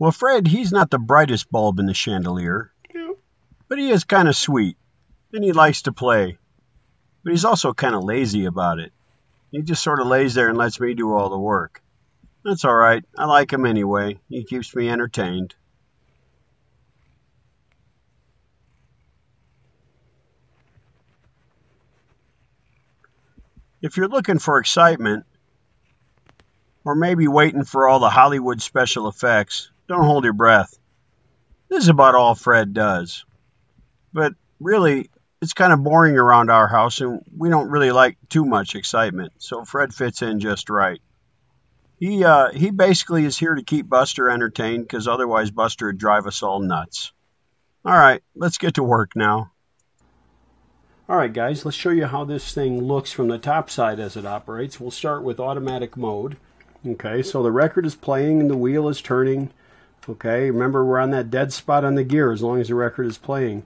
Well, Fred, he's not the brightest bulb in the chandelier, but he is kind of sweet, and he likes to play. But he's also kind of lazy about it. He just sort of lays there and lets me do all the work. That's all right. I like him anyway. He keeps me entertained. If you're looking for excitement, or maybe waiting for all the Hollywood special effects, don't hold your breath. This is about all Fred does. But really, it's kind of boring around our house, and we don't really like too much excitement, so Fred fits in just right. He uh, he basically is here to keep Buster entertained, because otherwise Buster would drive us all nuts. All right, let's get to work now. All right, guys, let's show you how this thing looks from the top side as it operates. We'll start with automatic mode. Okay, so the record is playing and the wheel is turning. Okay, remember we're on that dead spot on the gear as long as the record is playing.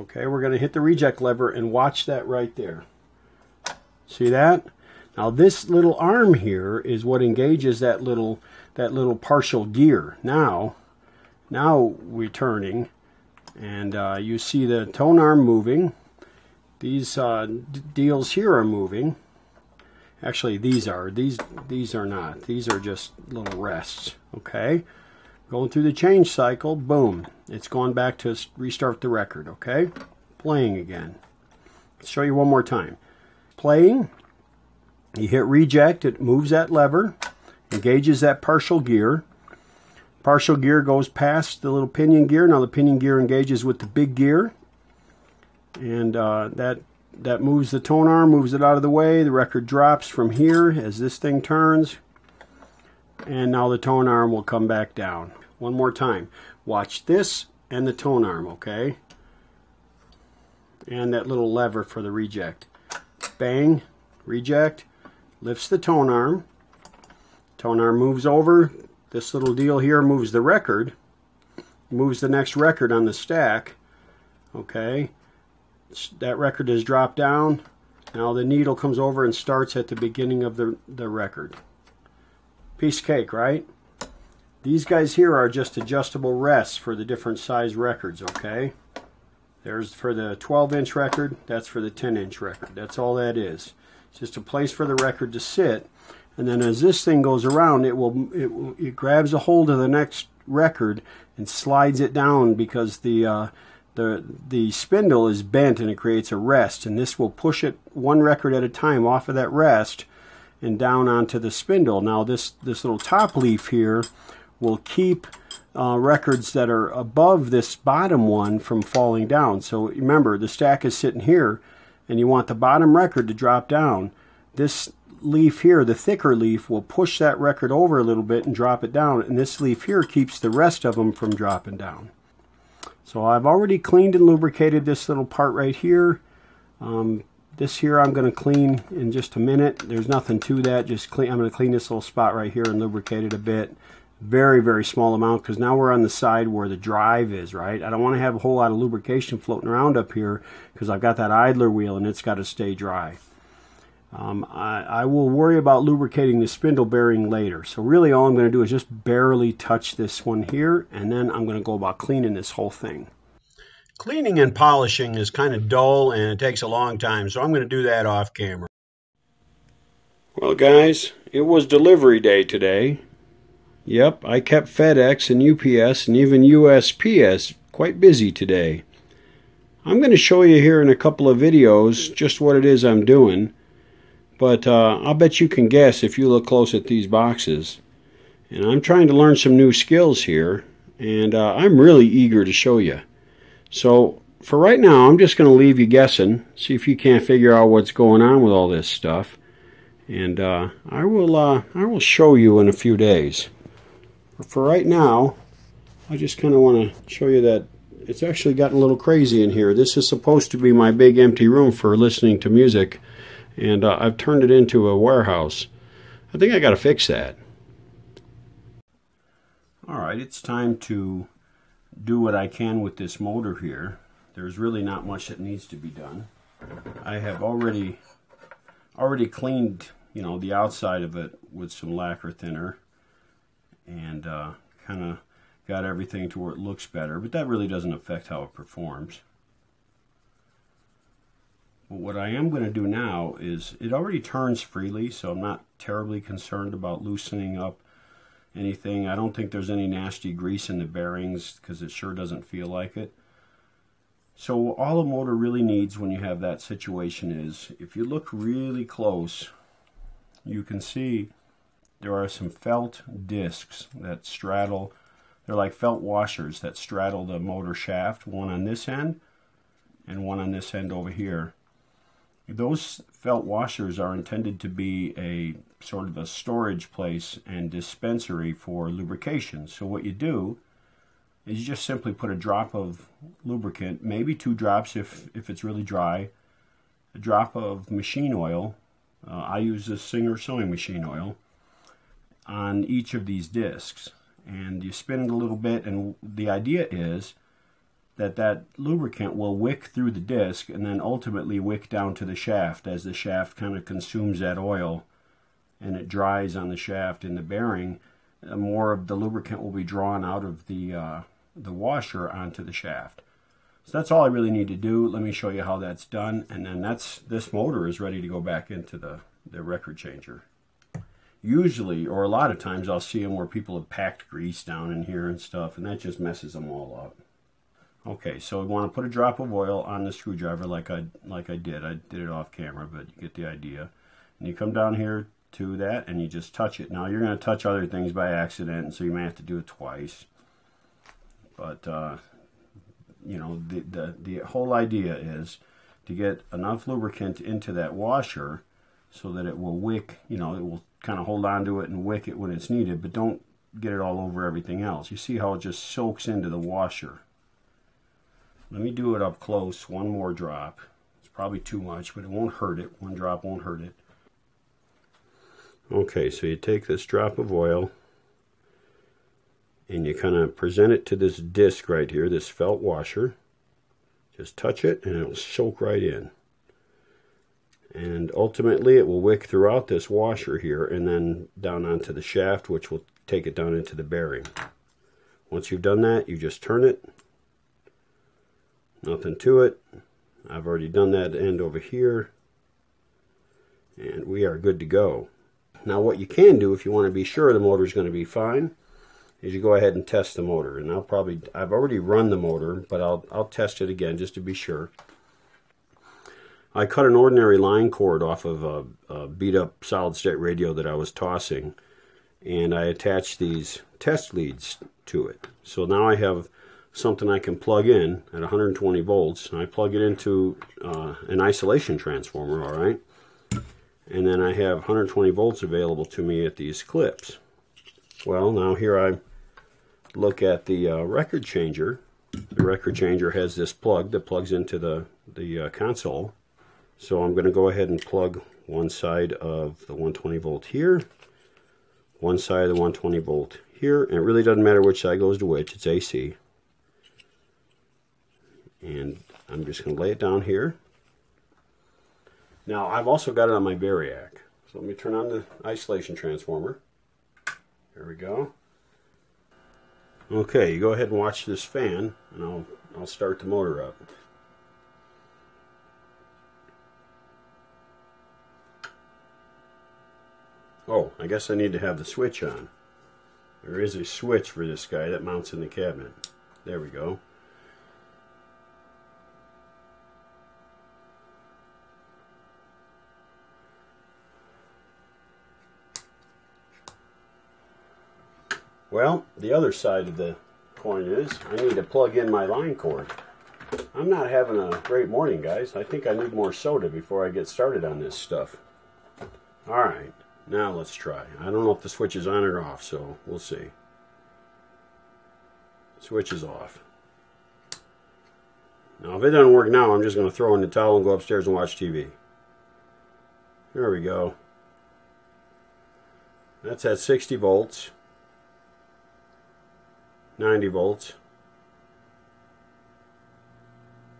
Okay, we're going to hit the reject lever and watch that right there. See that? Now this little arm here is what engages that little that little partial gear. Now, now we're turning, and uh, you see the tone arm moving. These uh, deals here are moving. Actually, these are. These these are not. These are just little rests. Okay. Going through the change cycle, boom. It's gone back to restart the record, okay? Playing again. Let's show you one more time. Playing, you hit reject, it moves that lever, engages that partial gear. Partial gear goes past the little pinion gear. Now the pinion gear engages with the big gear and uh, that that moves the tone arm, moves it out of the way. The record drops from here as this thing turns, and now the tone arm will come back down. One more time. Watch this and the tone arm, okay? And that little lever for the reject. Bang, reject, lifts the tone arm. Tone arm moves over. This little deal here moves the record, moves the next record on the stack, okay? that record is dropped down. Now the needle comes over and starts at the beginning of the, the record. Piece of cake, right? These guys here are just adjustable rests for the different size records, okay? There's for the 12 inch record, that's for the 10 inch record. That's all that is. It's just a place for the record to sit. And then as this thing goes around, it will it, it grabs a hold of the next record and slides it down because the uh, the the spindle is bent and it creates a rest and this will push it one record at a time off of that rest and down onto the spindle. Now this this little top leaf here will keep uh, records that are above this bottom one from falling down. So remember the stack is sitting here and you want the bottom record to drop down. This leaf here the thicker leaf will push that record over a little bit and drop it down and this leaf here keeps the rest of them from dropping down. So I've already cleaned and lubricated this little part right here. Um, this here I'm going to clean in just a minute. There's nothing to that. Just clean. I'm going to clean this little spot right here and lubricate it a bit. Very, very small amount because now we're on the side where the drive is, right? I don't want to have a whole lot of lubrication floating around up here because I've got that idler wheel and it's got to stay dry. Um, I, I, will worry about lubricating the spindle bearing later. So really all I'm going to do is just barely touch this one here and then I'm going to go about cleaning this whole thing. Cleaning and polishing is kind of dull and it takes a long time so I'm going to do that off camera. Well guys, it was delivery day today. Yep, I kept FedEx and UPS and even USPS quite busy today. I'm going to show you here in a couple of videos just what it is I'm doing. But uh, I'll bet you can guess if you look close at these boxes. And I'm trying to learn some new skills here, and uh, I'm really eager to show you. So for right now, I'm just going to leave you guessing, see if you can't figure out what's going on with all this stuff. And uh, I will uh, I will show you in a few days. But for right now, I just kind of want to show you that it's actually gotten a little crazy in here. This is supposed to be my big empty room for listening to music and uh, I've turned it into a warehouse. I think I got to fix that. All right, it's time to do what I can with this motor here. There's really not much that needs to be done. I have already already cleaned, you know, the outside of it with some lacquer thinner and uh, kind of got everything to where it looks better, but that really doesn't affect how it performs. But what I am going to do now is it already turns freely, so I'm not terribly concerned about loosening up anything. I don't think there's any nasty grease in the bearings because it sure doesn't feel like it. So all a motor really needs when you have that situation is, if you look really close, you can see there are some felt discs that straddle, they're like felt washers that straddle the motor shaft, one on this end and one on this end over here. Those felt washers are intended to be a sort of a storage place and dispensary for lubrication. So what you do is you just simply put a drop of lubricant, maybe two drops if, if it's really dry, a drop of machine oil, uh, I use this Singer sewing machine oil, on each of these discs. And you spin it a little bit, and the idea is that that lubricant will wick through the disc and then ultimately wick down to the shaft as the shaft kind of consumes that oil and it dries on the shaft in the bearing. Uh, more of the lubricant will be drawn out of the uh, the washer onto the shaft. So that's all I really need to do. Let me show you how that's done. And then that's this motor is ready to go back into the, the record changer. Usually, or a lot of times, I'll see them where people have packed grease down in here and stuff, and that just messes them all up. Okay, so we want to put a drop of oil on the screwdriver like I like I did. I did it off camera, but you get the idea. And you come down here to that and you just touch it. Now you're going to touch other things by accident, so you may have to do it twice. But uh, you know, the, the the whole idea is to get enough lubricant into that washer so that it will wick. You know, it will kind of hold on to it and wick it when it's needed, but don't get it all over everything else. You see how it just soaks into the washer. Let me do it up close. One more drop. It's probably too much, but it won't hurt it. One drop won't hurt it. Okay, so you take this drop of oil and you kind of present it to this disc right here, this felt washer. Just touch it and it'll soak right in. And ultimately it will wick throughout this washer here and then down onto the shaft which will take it down into the bearing. Once you've done that, you just turn it. Nothing to it. I've already done that end over here. And we are good to go. Now what you can do if you want to be sure the motor is going to be fine is you go ahead and test the motor. And I'll probably, I've already run the motor, but I'll, I'll test it again just to be sure. I cut an ordinary line cord off of a, a beat up solid state radio that I was tossing and I attached these test leads to it. So now I have something I can plug in at 120 volts. I plug it into uh, an isolation transformer, all right? And then I have 120 volts available to me at these clips. Well, now here I look at the uh, record changer. The record changer has this plug that plugs into the, the uh, console. So I'm going to go ahead and plug one side of the 120 volt here, one side of the 120 volt here, and it really doesn't matter which side goes to which, it's AC. And I'm just going to lay it down here. Now I've also got it on my Variac. So let me turn on the isolation transformer. There we go. Okay, you go ahead and watch this fan, and I'll, I'll start the motor up. Oh, I guess I need to have the switch on. There is a switch for this guy that mounts in the cabinet. There we go. Well, the other side of the coin is I need to plug in my line cord. I'm not having a great morning, guys. I think I need more soda before I get started on this stuff. Alright, now let's try. I don't know if the switch is on or off, so we'll see. Switch is off. Now, if it doesn't work now, I'm just going to throw in the towel and go upstairs and watch TV. There we go. That's at 60 volts. 90 volts,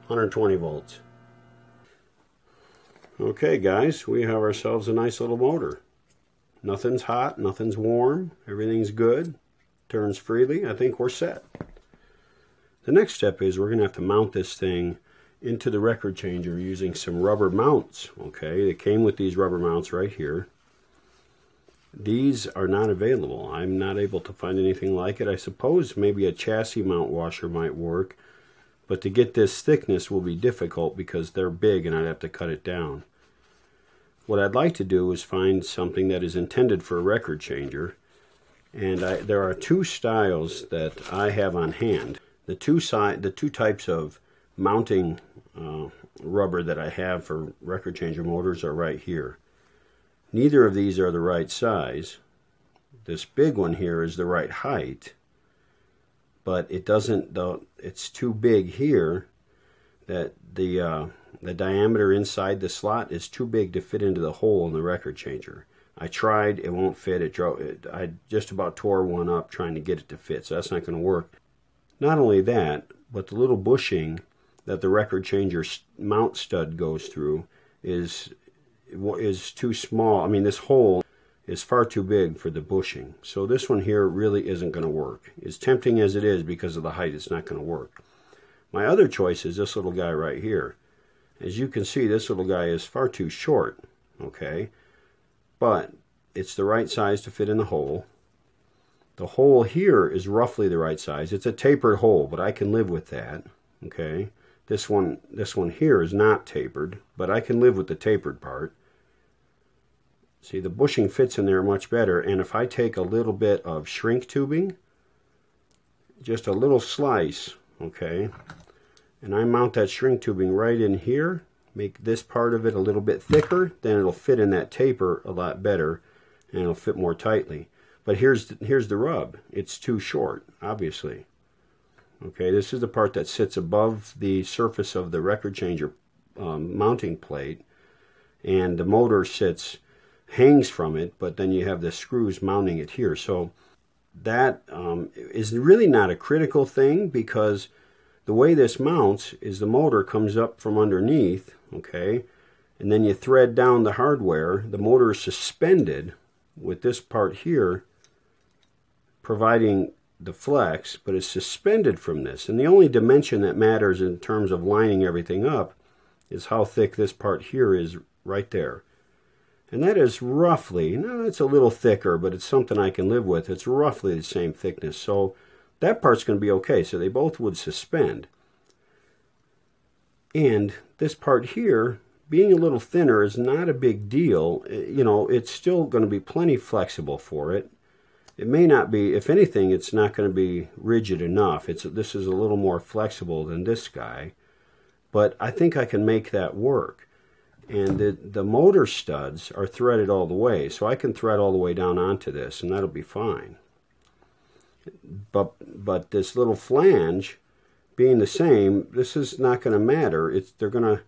120 volts. Okay guys, we have ourselves a nice little motor. Nothing's hot, nothing's warm, everything's good. turns freely, I think we're set. The next step is we're going to have to mount this thing into the record changer using some rubber mounts. Okay, it came with these rubber mounts right here. These are not available. I'm not able to find anything like it. I suppose maybe a chassis mount washer might work, but to get this thickness will be difficult because they're big and I'd have to cut it down. What I'd like to do is find something that is intended for a record changer. And I, there are two styles that I have on hand. The two side, the two types of mounting uh, rubber that I have for record changer motors are right here. Neither of these are the right size. This big one here is the right height, but it doesn't, it's too big here that the, uh, the diameter inside the slot is too big to fit into the hole in the record changer. I tried, it won't fit. It drove, it, I just about tore one up trying to get it to fit, so that's not going to work. Not only that, but the little bushing that the record changer mount stud goes through is is too small. I mean, this hole is far too big for the bushing. So this one here really isn't going to work. As tempting as it is because of the height, it's not going to work. My other choice is this little guy right here. As you can see, this little guy is far too short, okay? But it's the right size to fit in the hole. The hole here is roughly the right size. It's a tapered hole, but I can live with that, okay? This one, this one here is not tapered, but I can live with the tapered part. See, the bushing fits in there much better, and if I take a little bit of shrink tubing, just a little slice, okay, and I mount that shrink tubing right in here, make this part of it a little bit thicker, then it'll fit in that taper a lot better, and it'll fit more tightly. But here's the, here's the rub. It's too short, obviously. Okay, this is the part that sits above the surface of the record changer um, mounting plate, and the motor sits hangs from it, but then you have the screws mounting it here. So that um, is really not a critical thing because the way this mounts is the motor comes up from underneath, okay, and then you thread down the hardware. The motor is suspended with this part here providing the flex, but it's suspended from this. And the only dimension that matters in terms of lining everything up is how thick this part here is right there. And that is roughly, no, it's a little thicker, but it's something I can live with. It's roughly the same thickness. So that part's going to be okay. So they both would suspend. And this part here, being a little thinner is not a big deal. Eh, you know, it's still going to be plenty flexible for it. It may not be, if anything, it's not going to be rigid enough. It's This is a little more flexible than this guy, but I think I can make that work. And the, the motor studs are threaded all the way, so I can thread all the way down onto this, and that'll be fine. But, but this little flange, being the same, this is not going to matter. It's they're going to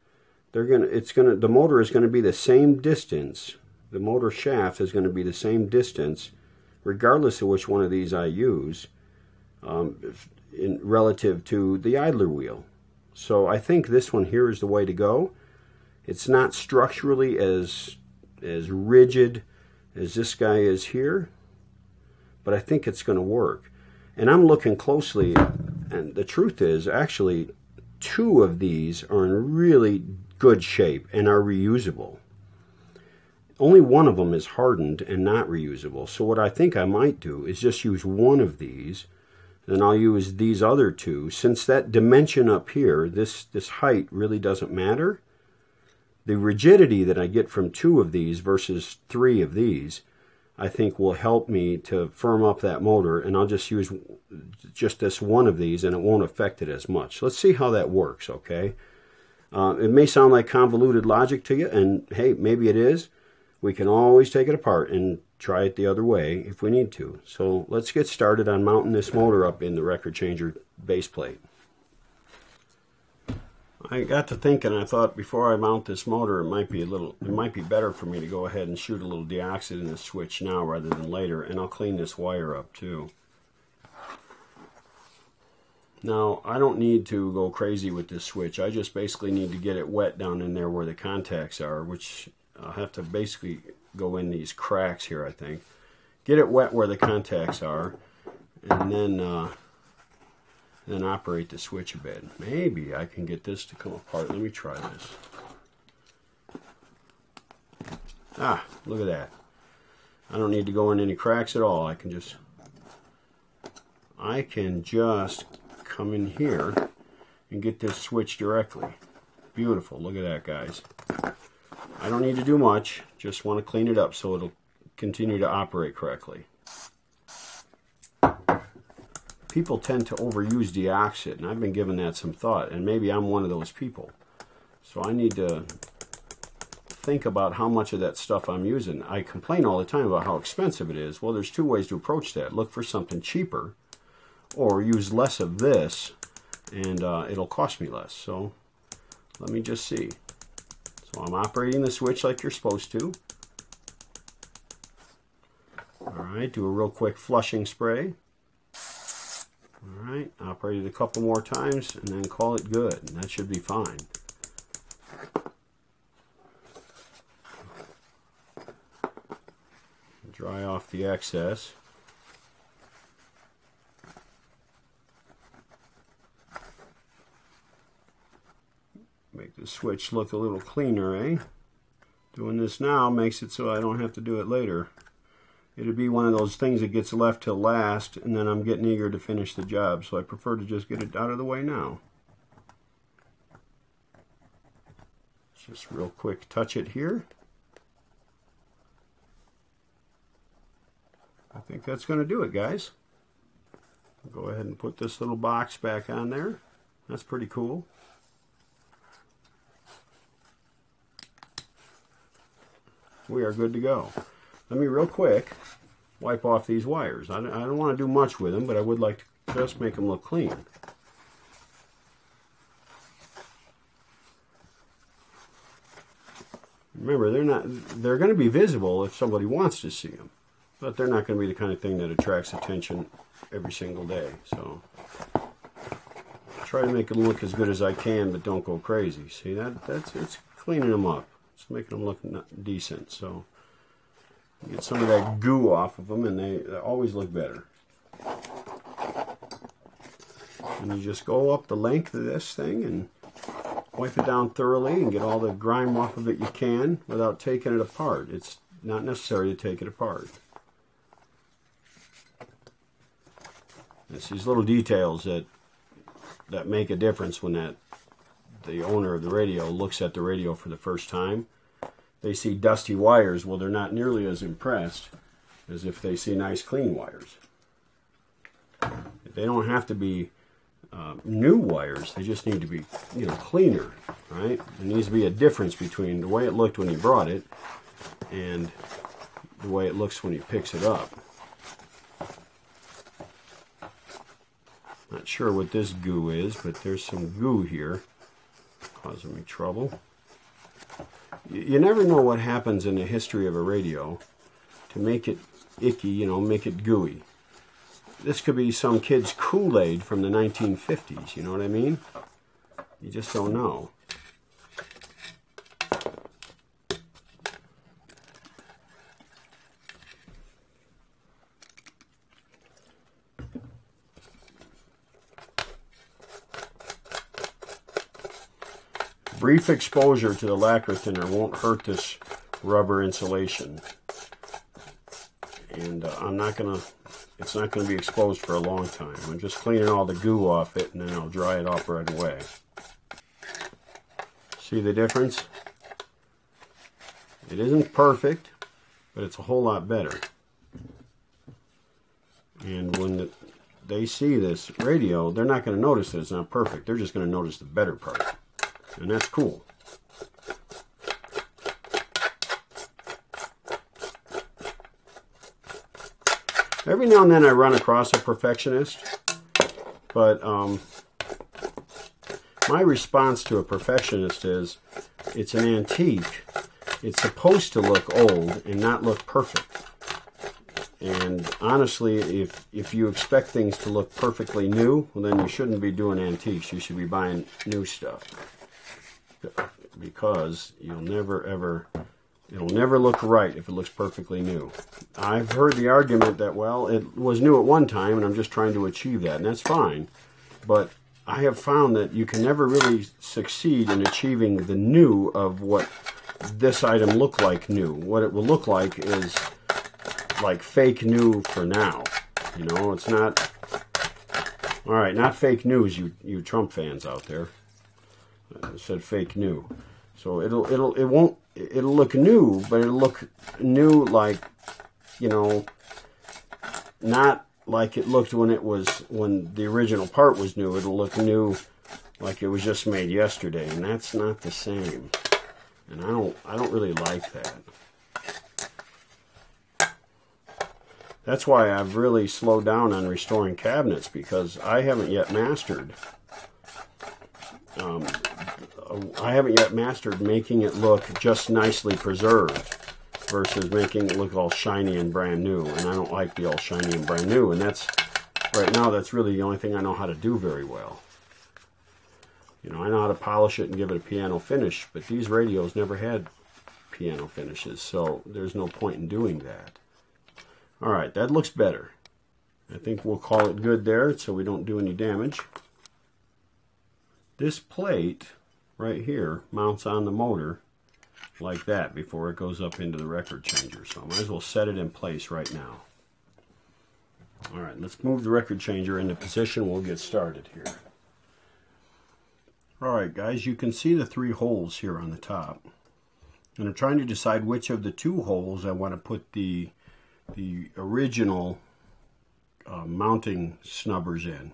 they're going to it's going to the motor is going to be the same distance. The motor shaft is going to be the same distance regardless of which one of these I use, um, in relative to the idler wheel. So I think this one here is the way to go. It's not structurally as as rigid as this guy is here, but I think it's going to work. And I'm looking closely, and the truth is, actually, two of these are in really good shape and are reusable only one of them is hardened and not reusable. So what I think I might do is just use one of these, then I'll use these other two. Since that dimension up here, this, this height really doesn't matter, the rigidity that I get from two of these versus three of these, I think will help me to firm up that motor, and I'll just use just this one of these, and it won't affect it as much. Let's see how that works, okay? Uh, it may sound like convoluted logic to you, and hey, maybe it is we can always take it apart and try it the other way if we need to. So let's get started on mounting this motor up in the record changer base plate. I got to thinking, I thought before I mount this motor, it might be a little, it might be better for me to go ahead and shoot a little deoxidant in the switch now rather than later, and I'll clean this wire up too. Now, I don't need to go crazy with this switch. I just basically need to get it wet down in there where the contacts are, which I'll have to basically go in these cracks here, I think. Get it wet where the contacts are. and then uh, then operate the switch a bit. Maybe I can get this to come apart. Let me try this. Ah, look at that. I don't need to go in any cracks at all. I can just I can just come in here and get this switch directly. Beautiful. Look at that, guys. I don't need to do much. Just want to clean it up so it'll continue to operate correctly. People tend to overuse DeoxIT, and I've been giving that some thought, and maybe I'm one of those people. So I need to think about how much of that stuff I'm using. I complain all the time about how expensive it is. Well, there's two ways to approach that. Look for something cheaper, or use less of this, and uh, it'll cost me less. So let me just see. So I'm operating the switch like you're supposed to. Alright, do a real quick flushing spray. Alright, operate it a couple more times and then call it good. And that should be fine. Dry off the excess. Make the switch look a little cleaner, eh? Doing this now makes it so I don't have to do it later. It'd be one of those things that gets left till last, and then I'm getting eager to finish the job, so I prefer to just get it out of the way now. Just real quick touch it here. I think that's going to do it, guys. I'll go ahead and put this little box back on there. That's pretty cool. we are good to go. Let me real quick wipe off these wires. I don't, I don't want to do much with them, but I would like to just make them look clean. Remember, they're not they're going to be visible if somebody wants to see them, but they're not going to be the kind of thing that attracts attention every single day. So try to make them look as good as I can, but don't go crazy. See that that's it's cleaning them up. It's making them look decent. So get some of that goo off of them and they, they always look better. And you just go up the length of this thing and wipe it down thoroughly and get all the grime off of it you can without taking it apart. It's not necessary to take it apart. It's these little details that that make a difference when that the owner of the radio looks at the radio for the first time, they see dusty wires. Well, they're not nearly as impressed as if they see nice clean wires. They don't have to be uh, new wires. They just need to be, you know, cleaner, right? There needs to be a difference between the way it looked when he brought it and the way it looks when he picks it up. Not sure what this goo is, but there's some goo here causing me trouble. You never know what happens in the history of a radio to make it icky, you know, make it gooey. This could be some kid's Kool-Aid from the 1950s, you know what I mean? You just don't know. Brief exposure to the lacquer thinner won't hurt this rubber insulation. And uh, I'm not going to, it's not going to be exposed for a long time. I'm just cleaning all the goo off it and then I'll dry it off right away. See the difference? It isn't perfect, but it's a whole lot better. And when the, they see this radio, they're not going to notice that it's not perfect. They're just going to notice the better part and that's cool. Every now and then I run across a perfectionist, but um, my response to a perfectionist is it's an antique. It's supposed to look old and not look perfect. And honestly, if if you expect things to look perfectly new, well then you shouldn't be doing antiques. You should be buying new stuff because you'll never ever It'll never look right if it looks perfectly new. I've heard the argument that, well, it was new at one time and I'm just trying to achieve that, and that's fine. But I have found that you can never really succeed in achieving the new of what this item looked like new. What it will look like is like fake new for now. You know, it's not. All right, not fake news, you you Trump fans out there. I said fake new, so it'll it'll it won't it'll look new, but it'll look new like, you know, not like it looked when it was when the original part was new. It'll look new like it was just made yesterday, and that's not the same. And I don't I don't really like that. That's why I've really slowed down on restoring cabinets because I haven't yet mastered um, I haven't yet mastered making it look just nicely preserved versus making it look all shiny and brand new. And I don't like the all shiny and brand new. And that's, right now, that's really the only thing I know how to do very well. You know, I know how to polish it and give it a piano finish, but these radios never had piano finishes, so there's no point in doing that. All right, that looks better. I think we'll call it good there so we don't do any damage. This plate right here mounts on the motor like that before it goes up into the record changer. So I might as well set it in place right now. All right, let's move the record changer into position. We'll get started here. All right, guys, you can see the three holes here on the top. And I'm trying to decide which of the two holes I want to put the, the original uh, mounting snubbers in.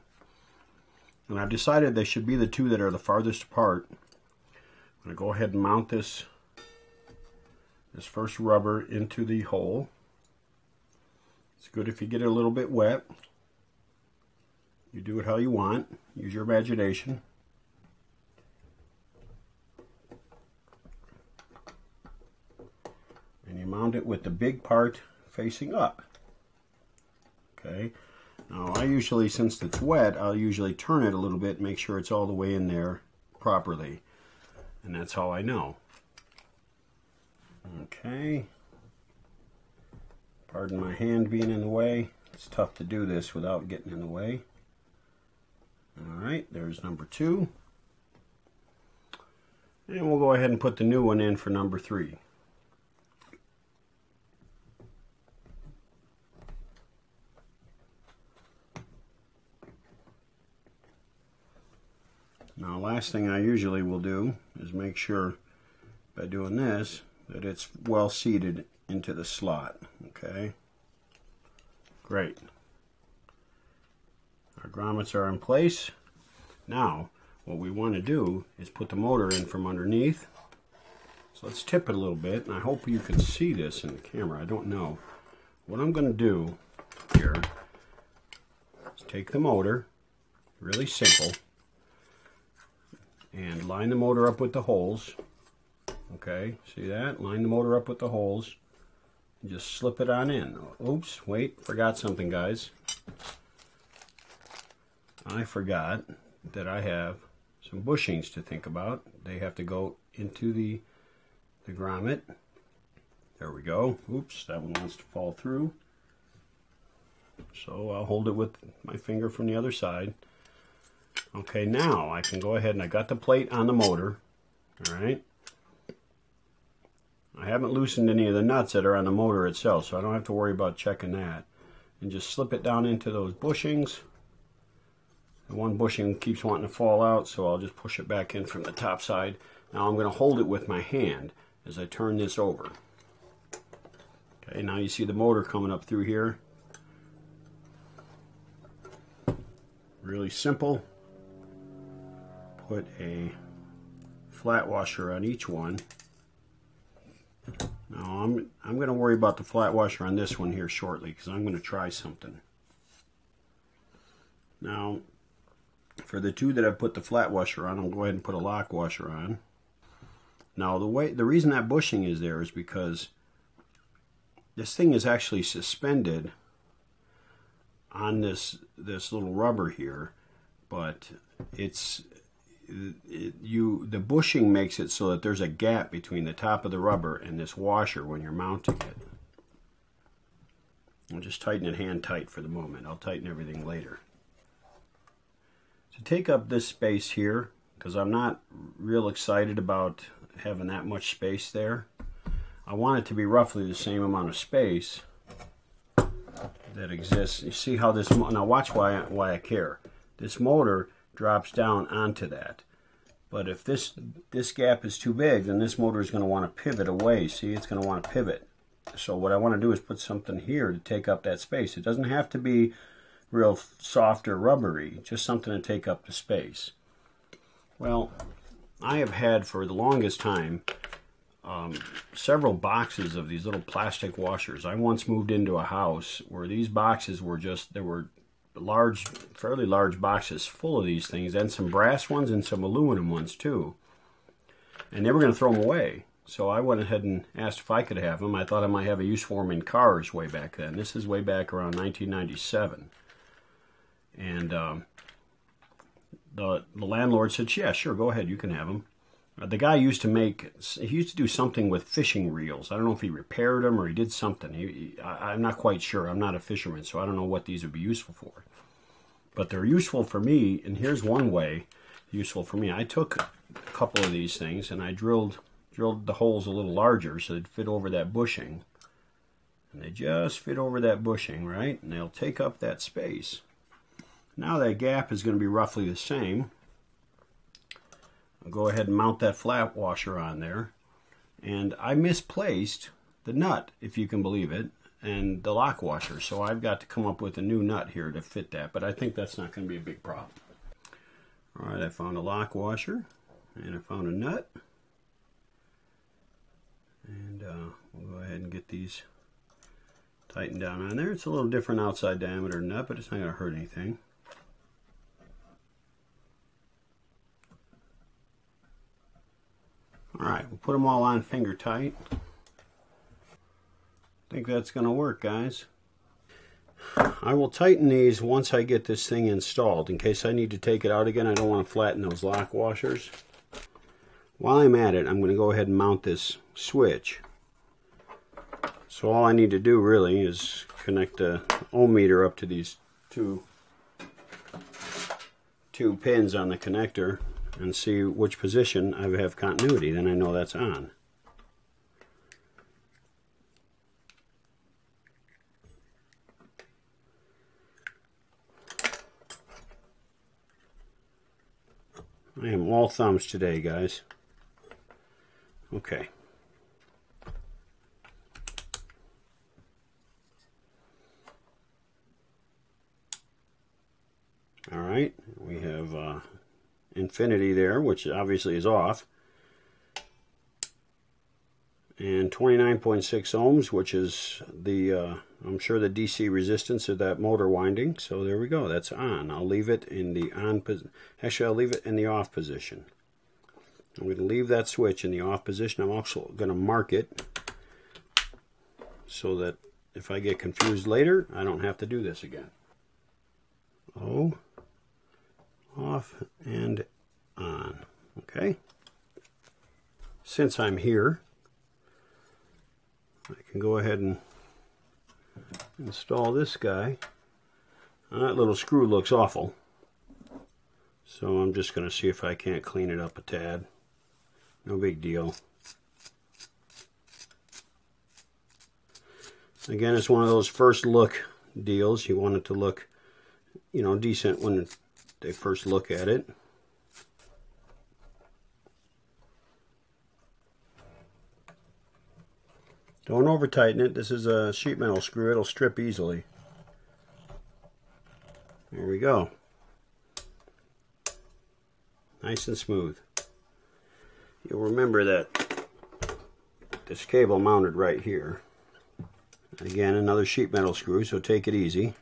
And I've decided they should be the two that are the farthest apart I'm going to go ahead and mount this, this first rubber into the hole. It's good if you get it a little bit wet. You do it how you want. Use your imagination. And you mount it with the big part facing up. Okay. Now I usually, since it's wet, I'll usually turn it a little bit, make sure it's all the way in there properly. And that's how I know. Okay. Pardon my hand being in the way. It's tough to do this without getting in the way. Alright, there's number two. And we'll go ahead and put the new one in for number three. Now last thing I usually will do is make sure by doing this that it's well seated into the slot. Okay, great. Our grommets are in place. Now what we want to do is put the motor in from underneath. So let's tip it a little bit and I hope you can see this in the camera. I don't know. What I'm going to do here is take the motor, really simple, and line the motor up with the holes. Okay, see that? Line the motor up with the holes. And just slip it on in. Oops, wait, forgot something, guys. I forgot that I have some bushings to think about. They have to go into the, the grommet. There we go. Oops, that one wants to fall through. So I'll hold it with my finger from the other side. Okay, now I can go ahead and I got the plate on the motor. All right. I haven't loosened any of the nuts that are on the motor itself, so I don't have to worry about checking that. And just slip it down into those bushings. The one bushing keeps wanting to fall out, so I'll just push it back in from the top side. Now I'm going to hold it with my hand as I turn this over. Okay, now you see the motor coming up through here. Really simple put a flat washer on each one. Now I'm, I'm going to worry about the flat washer on this one here shortly because I'm going to try something. Now for the two that I've put the flat washer on, I'll go ahead and put a lock washer on. Now the way the reason that bushing is there is because this thing is actually suspended on this this little rubber here, but it's it, you the bushing makes it so that there's a gap between the top of the rubber and this washer when you're mounting it. I'll just tighten it hand tight for the moment. I'll tighten everything later. To take up this space here, because I'm not real excited about having that much space there, I want it to be roughly the same amount of space that exists. You see how this, now watch why why I care. This motor drops down onto that. But if this, this gap is too big, then this motor is going to want to pivot away. See, it's going to want to pivot. So what I want to do is put something here to take up that space. It doesn't have to be real soft or rubbery, just something to take up the space. Well, I have had for the longest time um, several boxes of these little plastic washers. I once moved into a house where these boxes were just, there were large, fairly large boxes full of these things, and some brass ones and some aluminum ones too. And they were going to throw them away. So I went ahead and asked if I could have them. I thought I might have a use for them in cars way back then. This is way back around 1997. And um, the, the landlord said, yeah, sure, go ahead, you can have them. The guy used to make, he used to do something with fishing reels. I don't know if he repaired them or he did something. He, he, I, I'm not quite sure. I'm not a fisherman, so I don't know what these would be useful for. But they're useful for me, and here's one way useful for me. I took a couple of these things and I drilled drilled the holes a little larger so they'd fit over that bushing. And they just fit over that bushing, right? And they'll take up that space. Now that gap is going to be roughly the same. I'll go ahead and mount that flat washer on there. And I misplaced the nut, if you can believe it, and the lock washer. So I've got to come up with a new nut here to fit that. But I think that's not going to be a big problem. All right, I found a lock washer and I found a nut. And uh, we'll go ahead and get these tightened down on there. It's a little different outside diameter nut, but it's not going to hurt anything. Alright, we'll put them all on finger tight. I think that's going to work, guys. I will tighten these once I get this thing installed. In case I need to take it out again, I don't want to flatten those lock washers. While I'm at it, I'm going to go ahead and mount this switch. So all I need to do really is connect the ohm meter up to these two two pins on the connector and see which position I have continuity. Then I know that's on. I am all thumbs today, guys. Okay. All right, we have uh, infinity there, which obviously is off. And 29.6 ohms, which is the, uh, I'm sure the DC resistance of that motor winding. So there we go, that's on. I'll leave it in the on position. Actually, I'll leave it in the off position. I'm going to leave that switch in the off position. I'm also going to mark it so that if I get confused later, I don't have to do this again. Oh, off and on. Okay. Since I'm here, I can go ahead and install this guy. that little screw looks awful. So I'm just going to see if I can't clean it up a tad. No big deal. Again, it's one of those first look deals. You want it to look, you know, decent when they first look at it. Don't over tighten it. This is a sheet metal screw. It'll strip easily. There we go. Nice and smooth. You'll remember that this cable mounted right here. Again, another sheet metal screw, so take it easy.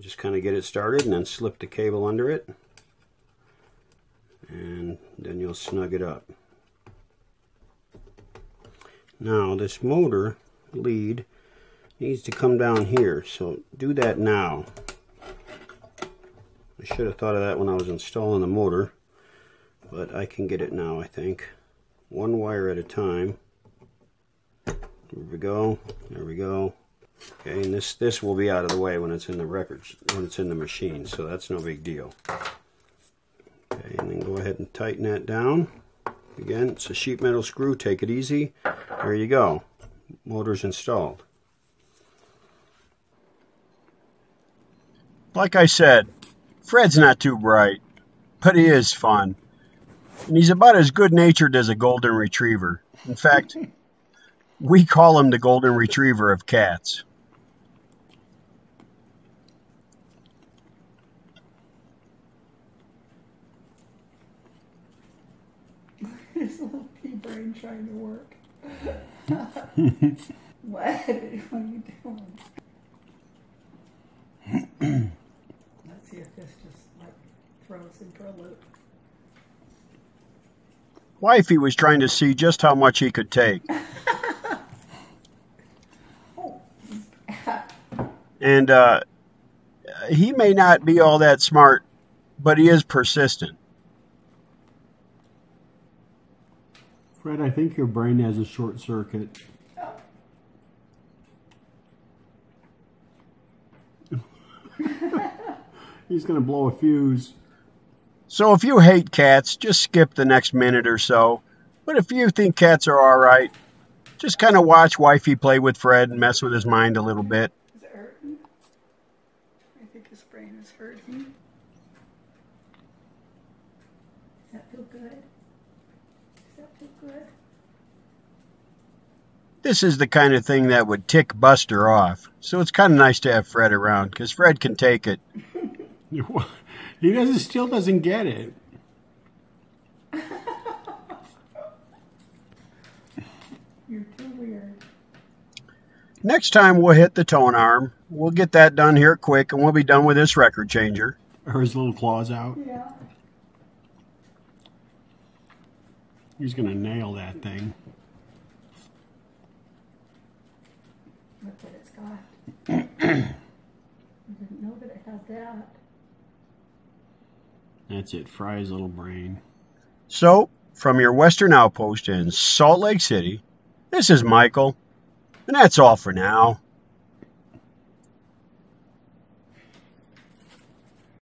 Just kind of get it started and then slip the cable under it. And then you'll snug it up. Now this motor lead needs to come down here, so do that now. I should have thought of that when I was installing the motor, but I can get it now, I think. One wire at a time. There we go. There we go. Okay, and this this will be out of the way when it's in the records, when it's in the machine, so that's no big deal. Okay, and then go ahead and tighten that down. Again, it's a sheet metal screw. Take it easy. There you go. Motor's installed. Like I said, Fred's not too bright, but he is fun. And he's about as good natured as a golden retriever. In fact, we call him the golden retriever of cats. His little pea brain trying to work. what? What are you doing? Let's see if this just like throws him for a loop. Wifey was trying to see just how much he could take. Oh, And uh, he may not be all that smart, but he is persistent. Fred, I think your brain has a short circuit. He's going to blow a fuse. So if you hate cats, just skip the next minute or so. But if you think cats are all right, just kind of watch Wifey play with Fred and mess with his mind a little bit. is it hurting? I think his brain is hurting. Does that feel good? Does that feel good? This is the kind of thing that would tick Buster off. So it's kind of nice to have Fred around because Fred can take it. He doesn't still doesn't get it. You're too weird. Next time we'll hit the tone arm. We'll get that done here quick and we'll be done with this record changer. Or his little claws out. Yeah. He's going to nail that thing. Look what it's got. I didn't know that it had that. That's it. Fry his little brain. So, from your Western Outpost in Salt Lake City, this is Michael, and that's all for now.